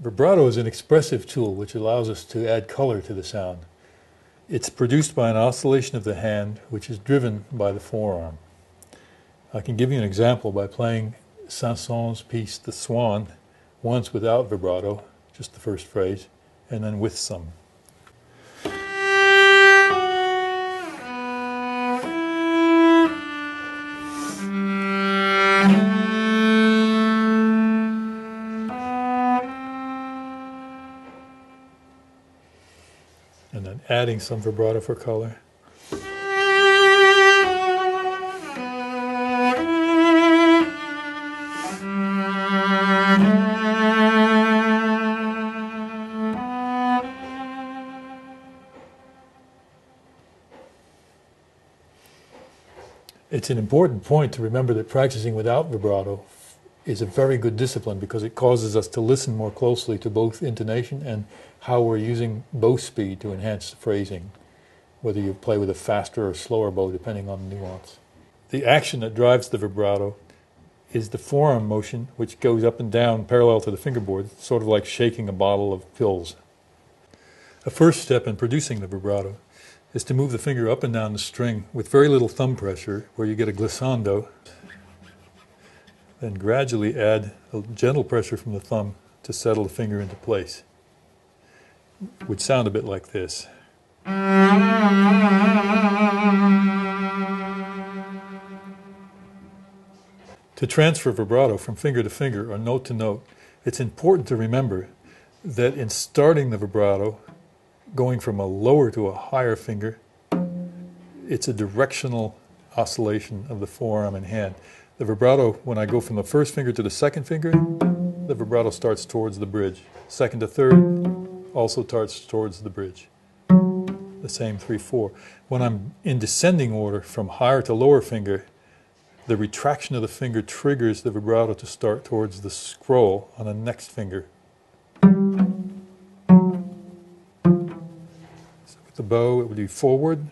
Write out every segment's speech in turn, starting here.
Vibrato is an expressive tool which allows us to add color to the sound. It's produced by an oscillation of the hand which is driven by the forearm. I can give you an example by playing Saint-Saëns' piece The Swan once without vibrato, just the first phrase, and then with some. And then adding some vibrato for color. It's an important point to remember that practicing without vibrato is a very good discipline because it causes us to listen more closely to both intonation and how we're using bow speed to enhance the phrasing, whether you play with a faster or slower bow depending on the nuance. The action that drives the vibrato is the forearm motion, which goes up and down parallel to the fingerboard, sort of like shaking a bottle of pills. A first step in producing the vibrato is to move the finger up and down the string with very little thumb pressure, where you get a glissando, then gradually add a gentle pressure from the thumb to settle the finger into place. Would sound a bit like this. To transfer vibrato from finger to finger or note to note, it's important to remember that in starting the vibrato, going from a lower to a higher finger, it's a directional oscillation of the forearm and hand. The vibrato, when I go from the first finger to the second finger, the vibrato starts towards the bridge. Second to third also starts towards the bridge. The same 3 4. When I'm in descending order from higher to lower finger, the retraction of the finger triggers the vibrato to start towards the scroll on the next finger. So with the bow, it would be forward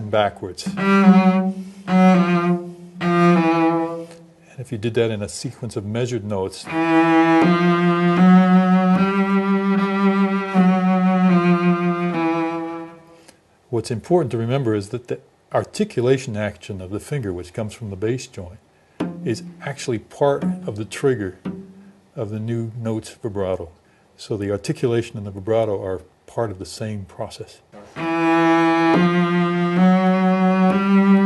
and backwards. And if you did that in a sequence of measured notes, what's important to remember is that the articulation action of the finger, which comes from the base joint, is actually part of the trigger of the new notes vibrato. So the articulation and the vibrato are part of the same process. Música